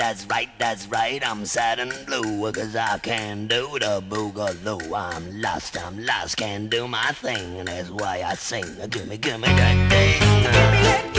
That's right, that's right, I'm sad and blue Cause I can't do the boogaloo I'm lost, I'm lost, can't do my thing And that's why I sing Gimme, gimme that thing Give me that.